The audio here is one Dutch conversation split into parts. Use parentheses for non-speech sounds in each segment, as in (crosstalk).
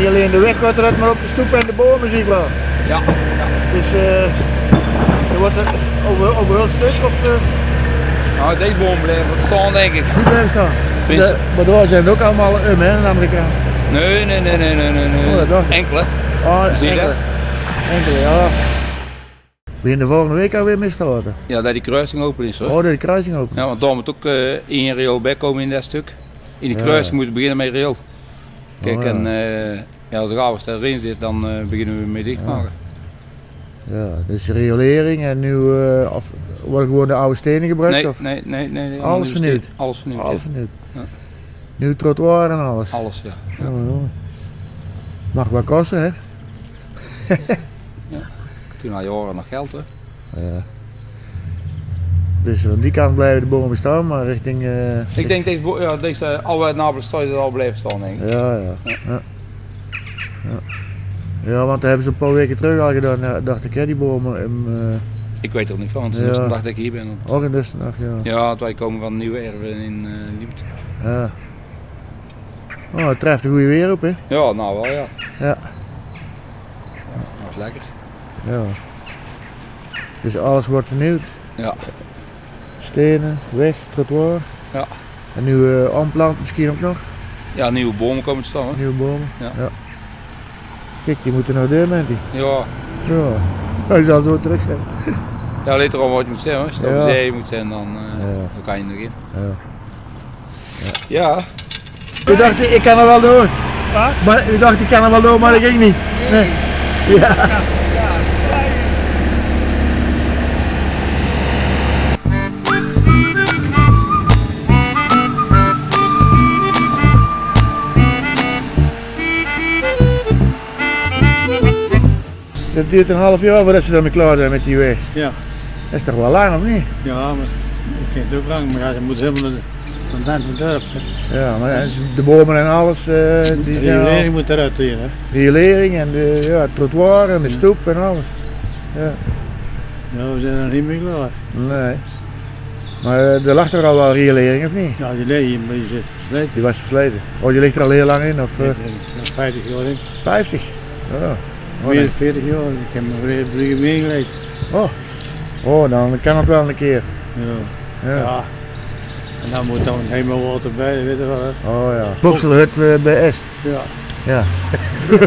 Niet alleen de weg wordt eruit, maar ook de stoep en de bomen zie ik wel. Ja. Dus eh er wordt er over, over heel stuk of eh Nou, deze boom blijft staan denk ik. die blijven staan. De- Maar daar zijn ook allemaal um hè, aan de andere kant. Nee, nee, nee, nee, nee, nee. nee. Oh. Enkele. Oh, is Zie je enkele. Enkele, ja. Begin de volgende week alweer mee te worden. Ja, dat die kruising open is hoor. Oh, dat de kruising open. Ja, want daar moet ook eh één rail bij komen in dat stuk. In die Ja. kruising moeten we beginnen met rail. Kijk, Oh, ja. en eh, ja, als de gavels erin zit, dan eh, beginnen we mee dichtmaken. Ja, dus riolering en nu uh, worden gewoon de oude stenen gebruikt? Nee, of? nee, nee, nee. nee, Alles nieuw vernieuwd? Alles vernieuwd. Alles ja. vernieuwd. Ja. Nieuw trottoir en alles. Alles, ja. Ja, jongen. Mag wel kosten, hè? Toen had je horen nog geld, hè. Ja. Dus aan die kant blijven de bomen staan, maar richting. eh, Ik denk deze, ja, deze oude nabelstad al blijven staan, denk ik. Ja, ja. Ja. ja. Ja, want dat hebben ze een paar weken terug al gedaan, ja, dacht ik, hè, die bomen. In, eh Ik weet er niet van, want het is de dag dat ik hier ben. ook in Dussendag, ja. Ja, wij komen van Nieuwe Erven in uh, Liemt. ja. Oh, het treft een goede weer op, hè? Ja, nou wel, ja. Ja. Dat is lekker. Ja. Dus alles wordt vernieuwd. Ja. Stenen, weg, trottoir. Ja. En nu uh, aanplant misschien ook nog, Ja, nieuwe bomen komen te staan, hè. nieuwe bomen. Ja. Kijk, die moeten nog deur, met die. Ja. Ja. Hij zal zo terug zijn. (laughs) Ja, let erop wat je moet zeggen. Als je op Ja. de zee moet zijn, dan, eh, Ja. dan kan je er nog in. Ja. Ja. U dacht, ik kan er wel door. Maar u dacht, ik kan er wel door, maar dat ging niet. Nee. Ja. Dat duurt een half jaar voordat ze daarmee klaar zijn met die weg. Ja. Dat is toch wel lang, of niet? Ja, maar ik vind het ook lang, maar ja, je moet helemaal de- van het dorp. hè. Ja, maar de bomen en alles, eh, die De al- riolering moet eruit hier, hè. riolering en de ja, het trottoir en de stoep en alles. Ja, Ja, we zijn er niet meer klaar. nee. Maar eh, er lag toch al wel riolering, of niet? Ja, die hier, maar die zit versleten. Die was versleten. Oh, die ligt er al heel lang in, of eh, Ja, 50 jaar in. 50? Ja. Oh, Meer dan 40 jaar. Ik heb nog weer drie meegeleid. oh, dan kan het wel een keer. Ja. Ja. ja. En dan moet dan helemaal water bij, weet je wel. Hè. Oh ja. Bokselhut eh, bij S. Ja. Ja. (laughs)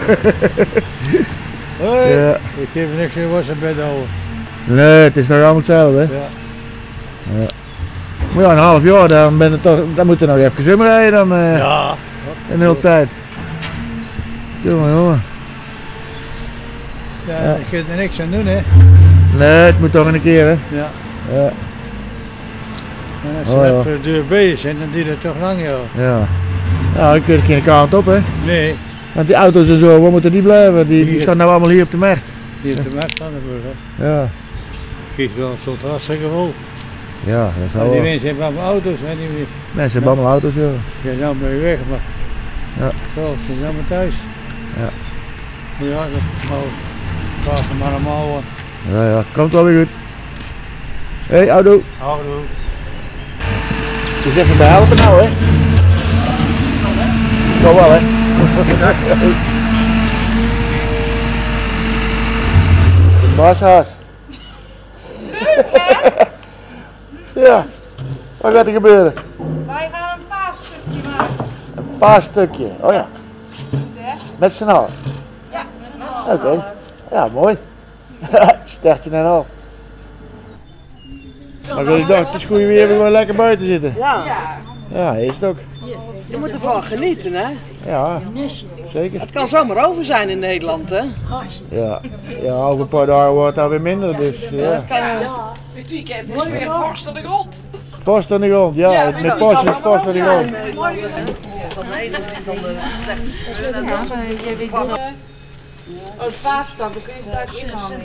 Hoi. ja. Ik geef er niks in wassen bij de oude. Nee, het is toch allemaal hetzelfde, hè? Ja. Maar ja, een half jaar, dan, ben je toch, dan moet je nog even zwemmen dan eh Ja. in de hele tijd. Jongen, jongen. Ja, Ja. ik ga er niks aan doen, hè. Nee, het moet toch een keer, hè? Ja. Ja. En als ze Oh, net ja. voor de deur bezig zijn, dan duurt het toch lang, ja. Ja. Ja, dan kun je geen kant op, hè? Nee, Want die auto's en zo, waar moeten die blijven? Die, die staan nou allemaal hier op de markt. hier op de markt aan de burger. Ja. Geef wel een soort hartstikke vol. Ja, dat Maar zou die wel. mensen hebben allemaal auto's, hè. Die Mensen hebben allemaal auto's, ja. Ja, nou ben je weg, maar. Ja. Zo, ze zijn allemaal thuis. Ja. Ja, dat nou, gaat hem allemaal. wat. Ja, ja, komt wel weer goed. Hé, hey, auto. Hallo. Dus even bij helpen nou, hè? Zo wel, hè? Bashaas. (laughs) ja, wat gaat er gebeuren? Wij gaan een paasstukje maken. Een paar stukje. Oh ja, met z'n allen. Ja, Oké, ja, mooi. (laughs) Stertje en al. Maar ik dacht, het is goed weer, we gewoon lekker buiten zitten. Ja, Ja, is het ook. je moet ervan genieten, hè? Ja, zeker. Het kan zomaar over zijn in Nederland, hè? Ja, ja over een paar dagen wordt dat weer minder, dus ja. Het kan, Dit weekend is weer vorst aan de grond. Post aan de grond, ja, met is post aan de grond. van de ene is dan de slechte. Oh, de paastappen kun je ze daar inhangen.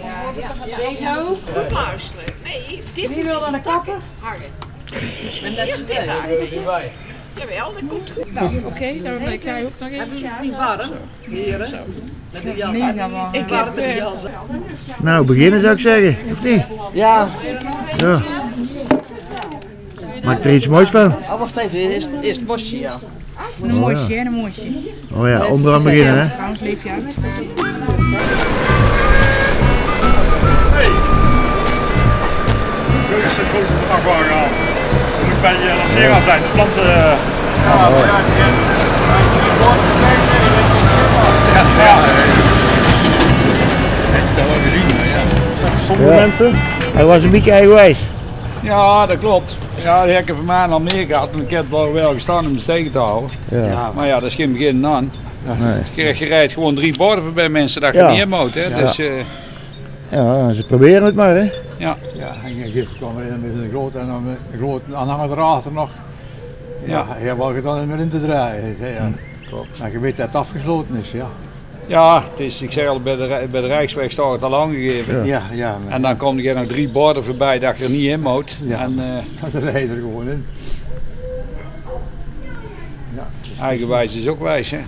Ja. Dejo? Goed luisteren. Nee, dit Wie wil aan de kapper? Harrit. Eerst dit daar. Jawel, dat komt goed. Nou, oké, dan krijg je ook nog even. Niet warm, heren. Met de jas. Ik warm met de jas. Nou, beginnen zou ik zeggen, of niet? Ja, Ja. Maak er iets moois van. Oh, wacht even, dit is, is het bosje, ja. Een mooisje, hè, een mooisje. Oh ja, onderaan beginnen hè. Trouwens, leef je uit. Zo is de grote vrachtwagen al. Je moet bij zijn, de planten... eh, Sommige Ja. mensen, Hij was een beetje eigenwijs. Ja, dat klopt. Ja, die heb ik van mij al meer gehad en ik heb wel wel gestaan om ze tegen te houden. Ja. Maar ja, dat is geen begin aan. Nee. Je, je rijdt gewoon drie borden voorbij mensen dat je Ja. niet in moet. Hè? Dus, eh, Ja, ze proberen het maar hè. ja, en je geeft kwam erin met een grote en dan een grote aanhanger erachter nog. Ja, Ja. je hebt wel gedaan om erin te draaien. hè, Ja. Maar je weet dat het afgesloten is, ja. Ja, het is, ik zeg al, bij de, bij de Rijksweg staat het al aangegeven. Ja. Ja, ja, maar En dan komen er nog drie borden voorbij dat je er niet in moet. Ja. En eh, (laughs) dan rij je er gewoon in. eigenwijs is ook wijs. Hè?